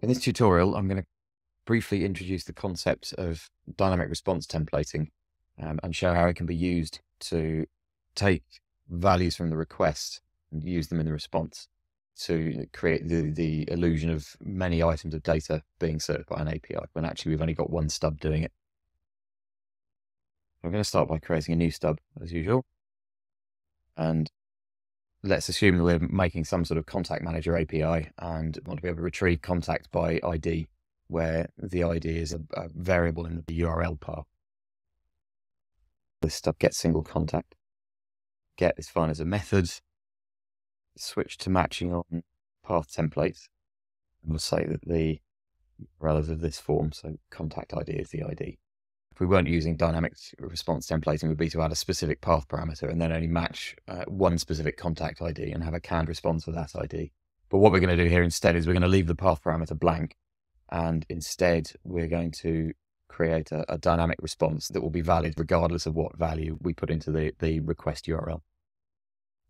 In this tutorial, I'm going to briefly introduce the concept of dynamic response templating um, and show how it can be used to take values from the request and use them in the response to create the, the illusion of many items of data being served by an API when actually we've only got one stub doing it. I'm going to start by creating a new stub as usual. And let's assume that we're making some sort of contact manager API and want to be able to retrieve contact by ID, where the ID is a, a variable in the URL path. This stub get single contact. Get is fine as a method. Switch to matching on path templates. And we'll say that the URL is of this form, so contact ID is the ID if we weren't using dynamic response templating, would be to add a specific path parameter and then only match uh, one specific contact ID and have a canned response for that ID. But what we're going to do here instead is we're going to leave the path parameter blank. And instead, we're going to create a, a dynamic response that will be valid regardless of what value we put into the, the request URL.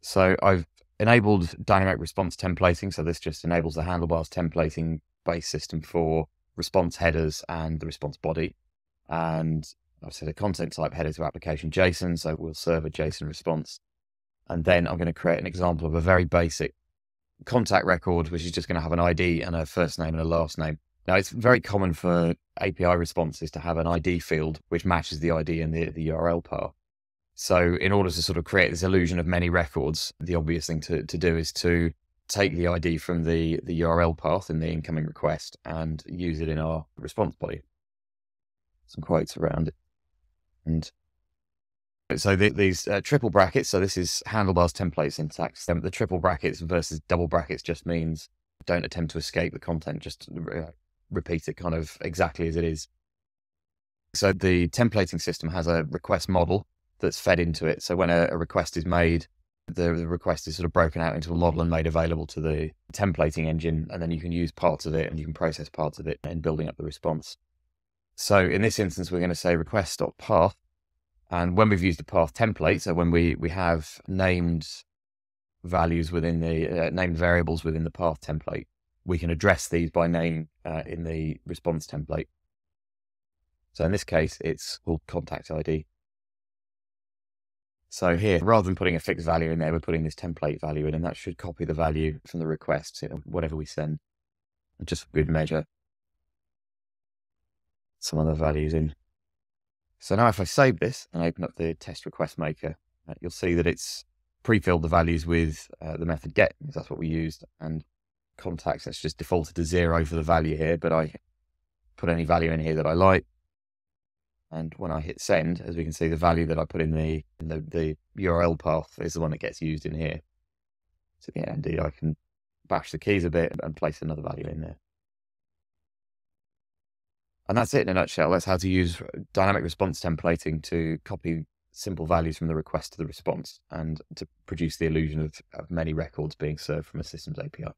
So I've enabled dynamic response templating. So this just enables the handlebars templating base system for response headers and the response body. And I've set a content type header to application JSON, so we'll serve a JSON response. And then I'm going to create an example of a very basic contact record, which is just going to have an ID and a first name and a last name. Now, it's very common for API responses to have an ID field which matches the ID in the, the URL path. So, in order to sort of create this illusion of many records, the obvious thing to, to do is to take the ID from the, the URL path in the incoming request and use it in our response body some quotes around it. And so the, these uh, triple brackets, so this is handlebars template syntax. Um, the triple brackets versus double brackets just means don't attempt to escape the content, just uh, repeat it kind of exactly as it is. So the templating system has a request model that's fed into it. So when a, a request is made, the, the, request is sort of broken out into a model and made available to the templating engine, and then you can use parts of it and you can process parts of it in building up the response. So in this instance, we're going to say request.path. And when we've used the path template, so when we, we have named values within the uh, named variables within the path template, we can address these by name uh, in the response template. So in this case, it's called contact ID. So here, rather than putting a fixed value in there, we're putting this template value in, and that should copy the value from the request, whatever we send, just good measure some other values in. So now if I save this and open up the test request maker, uh, you'll see that it's pre-filled the values with uh, the method get, because that's what we used, and contacts, that's just defaulted to zero for the value here, but I put any value in here that I like. And when I hit send, as we can see, the value that I put in the in the, the URL path is the one that gets used in here. So yeah, indeed, I can bash the keys a bit and place another value in there. And that's it in a nutshell. That's how to use dynamic response templating to copy simple values from the request to the response and to produce the illusion of, of many records being served from a systems API.